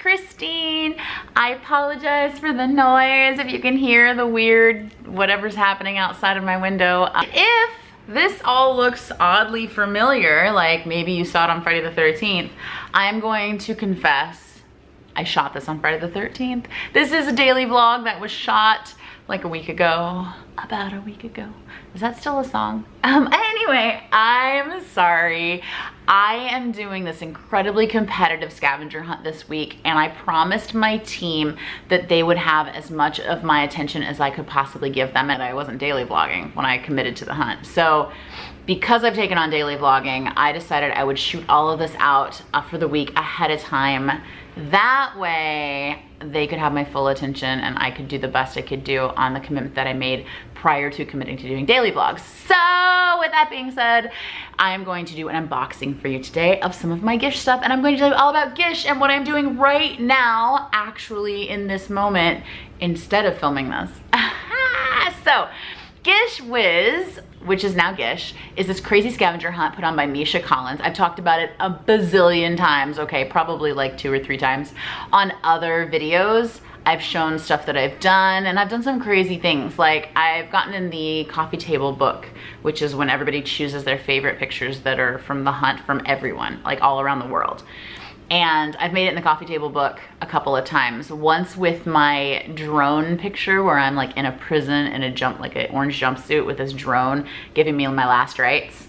Christine. I apologize for the noise if you can hear the weird whatever's happening outside of my window. If this all looks oddly familiar, like maybe you saw it on Friday the 13th, I'm going to confess I shot this on Friday the 13th. This is a daily vlog that was shot like a week ago, about a week ago. Is that still a song? Um, anyway, I'm sorry. I am doing this incredibly competitive scavenger hunt this week and I promised my team that they would have as much of my attention as I could possibly give them and I wasn't daily vlogging when I committed to the hunt. So because I've taken on daily vlogging, I decided I would shoot all of this out uh, for the week ahead of time. That way they could have my full attention and I could do the best I could do on the commitment that I made prior to committing to doing daily vlogs. So with that being said, I am going to do an unboxing for you today of some of my Gish stuff and I'm going to tell you all about Gish and what I'm doing right now, actually in this moment, instead of filming this. so, GISHWHES, which is now Gish, is this crazy scavenger hunt put on by Misha Collins. I've talked about it a bazillion times, okay, probably like two or three times on other videos. I've shown stuff that I've done and I've done some crazy things. Like I've gotten in the coffee table book, which is when everybody chooses their favorite pictures that are from the hunt from everyone, like all around the world. And I've made it in the coffee table book a couple of times. Once with my drone picture where I'm like in a prison in a jump, like an orange jumpsuit with this drone giving me my last rites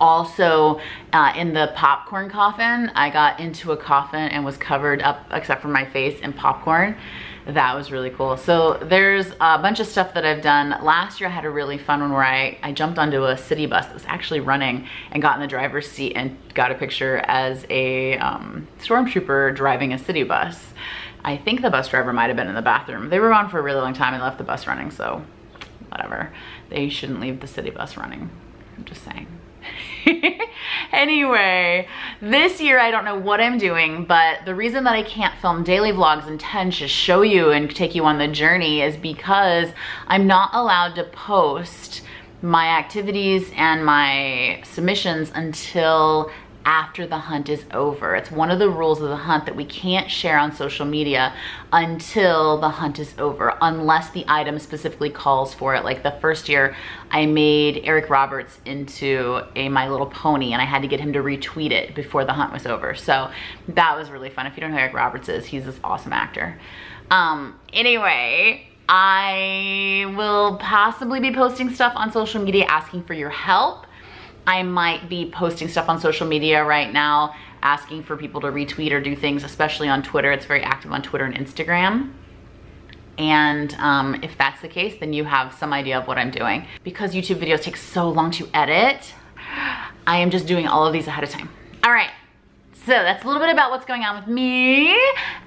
also uh, in the popcorn coffin, I got into a coffin and was covered up except for my face in popcorn. That was really cool. So there's a bunch of stuff that I've done. Last year I had a really fun one where I, I jumped onto a city bus that was actually running and got in the driver's seat and got a picture as a um, stormtrooper driving a city bus. I think the bus driver might have been in the bathroom. They were on for a really long time and left the bus running, so whatever. They shouldn't leave the city bus running. I'm just saying. anyway, this year I don't know what I'm doing, but the reason that I can't film daily vlogs and tend to show you and take you on the journey is because I'm not allowed to post my activities and my submissions until after the hunt is over. It's one of the rules of the hunt that we can't share on social media until the hunt is over, unless the item specifically calls for it. Like the first year, I made Eric Roberts into a My Little Pony and I had to get him to retweet it before the hunt was over. So that was really fun. If you don't know Eric Roberts is, he's this awesome actor. Um, anyway, I will possibly be posting stuff on social media asking for your help. I might be posting stuff on social media right now, asking for people to retweet or do things, especially on Twitter. It's very active on Twitter and Instagram. And um, if that's the case, then you have some idea of what I'm doing. Because YouTube videos take so long to edit, I am just doing all of these ahead of time. All right, so that's a little bit about what's going on with me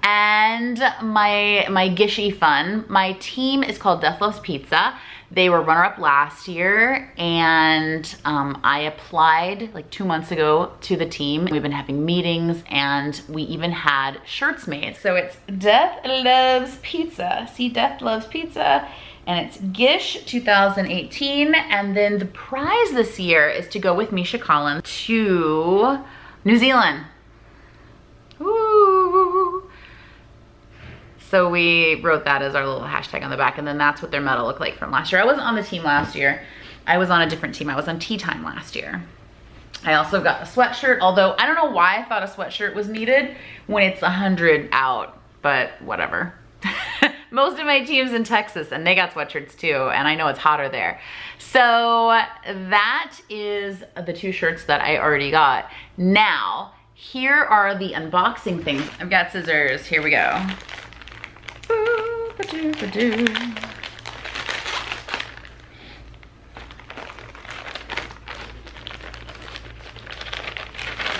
and my, my gishy fun. My team is called Death Loves Pizza. They were runner-up last year and um, I applied like two months ago to the team. We've been having meetings and we even had shirts made. So it's Death Loves Pizza. See, Death Loves Pizza and it's Gish 2018. And then the prize this year is to go with Misha Collins to New Zealand. Ooh. So we wrote that as our little hashtag on the back and then that's what their medal looked like from last year. I wasn't on the team last year. I was on a different team. I was on tea time last year. I also got a sweatshirt, although I don't know why I thought a sweatshirt was needed when it's 100 out, but whatever. Most of my team's in Texas and they got sweatshirts too, and I know it's hotter there. So that is the two shirts that I already got. Now, here are the unboxing things. I've got scissors, here we go.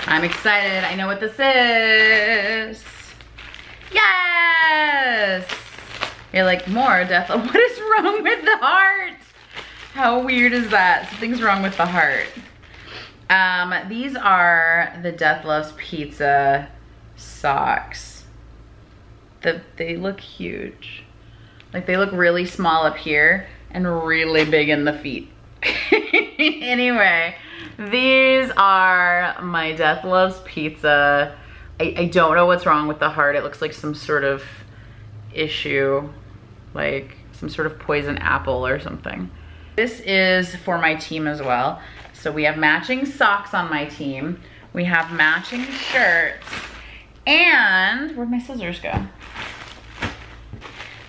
I'm excited, I know what this is. Yes! You're like, more death. What is wrong with the heart? How weird is that? Something's wrong with the heart. Um, these are the Death Loves Pizza socks. The, they look huge. Like they look really small up here and really big in the feet. anyway, these are my Death Loves Pizza. I, I don't know what's wrong with the heart. It looks like some sort of issue, like some sort of poison apple or something. This is for my team as well. So we have matching socks on my team. We have matching shirts. And where'd my scissors go?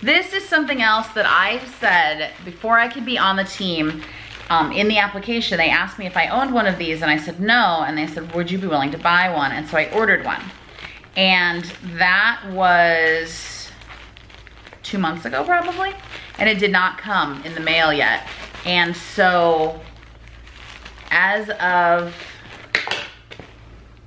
This is something else that I've said before I could be on the team. Um, in the application, they asked me if I owned one of these and I said no. And they said, would you be willing to buy one? And so I ordered one. And that was two months ago probably. And it did not come in the mail yet. And so as of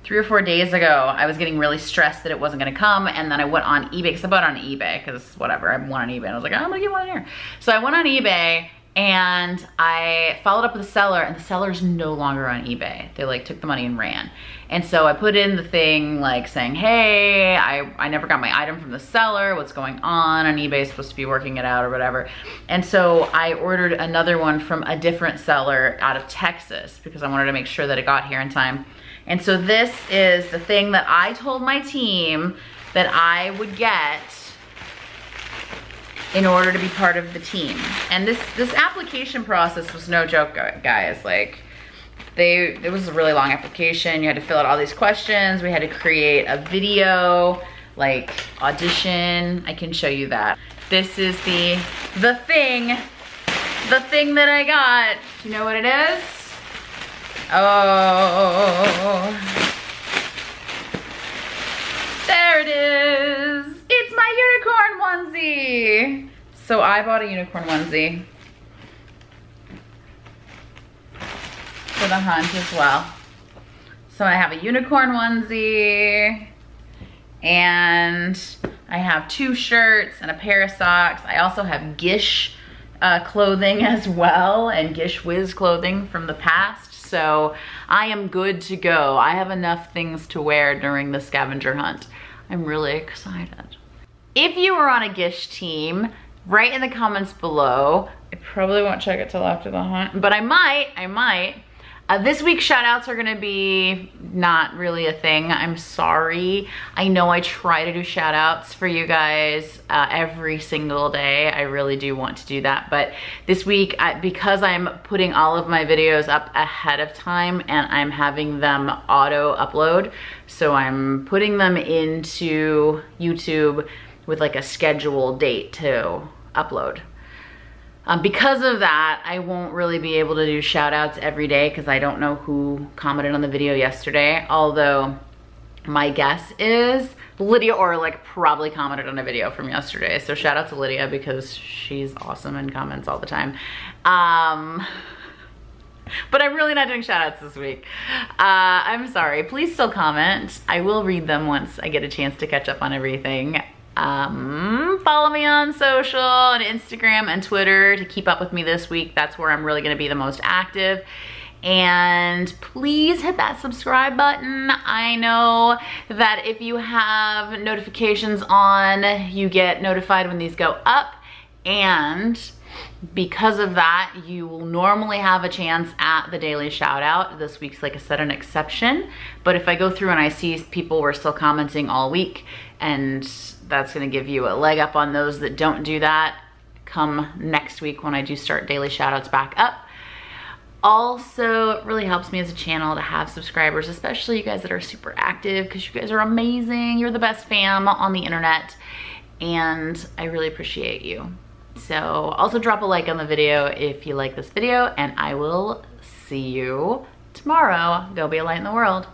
three or four days ago, I was getting really stressed that it wasn't gonna come. And then I went on eBay, cause I bought on eBay, cause whatever, I went on eBay. And I was like, oh, I'm gonna get one here. So I went on eBay and I followed up with the seller and the seller's no longer on eBay. They like took the money and ran. And so I put in the thing like saying, hey, I, I never got my item from the seller, what's going on? And eBay's supposed to be working it out or whatever. And so I ordered another one from a different seller out of Texas because I wanted to make sure that it got here in time. And so this is the thing that I told my team that I would get in order to be part of the team. And this, this application process was no joke, guys. Like, they, it was a really long application. You had to fill out all these questions. We had to create a video, like audition. I can show you that. This is the, the thing, the thing that I got. Do you know what it is? Oh, there it is. It's my unicorn onesie. So I bought a unicorn onesie for the hunt as well. So I have a unicorn onesie and I have two shirts and a pair of socks. I also have Gish uh, clothing as well and GISHWHES clothing from the past. So I am good to go. I have enough things to wear during the scavenger hunt. I'm really excited. If you were on a Gish team, write in the comments below. I probably won't check it till after the hunt, but I might, I might. Uh, this week's shout outs are gonna be not really a thing. I'm sorry. I know I try to do shout outs for you guys uh, every single day. I really do want to do that. But this week, I, because I'm putting all of my videos up ahead of time and I'm having them auto upload, so I'm putting them into YouTube with like a scheduled date to upload. Um, because of that, I won't really be able to do shout outs every day because I don't know who commented on the video yesterday. Although my guess is Lydia Orlick probably commented on a video from yesterday. So shout out to Lydia because she's awesome and comments all the time. Um, but I'm really not doing shout outs this week. Uh, I'm sorry, please still comment. I will read them once I get a chance to catch up on everything. Um, follow me on social and Instagram and Twitter to keep up with me this week. That's where I'm really gonna be the most active. And please hit that subscribe button. I know that if you have notifications on, you get notified when these go up. And because of that, you will normally have a chance at the daily shout out. This week's, like I said, an exception. But if I go through and I see people were still commenting all week and that's gonna give you a leg up on those that don't do that come next week when I do start daily shoutouts back up. Also, it really helps me as a channel to have subscribers, especially you guys that are super active because you guys are amazing. You're the best fam on the internet and I really appreciate you. So also drop a like on the video if you like this video and I will see you tomorrow. Go be a light in the world.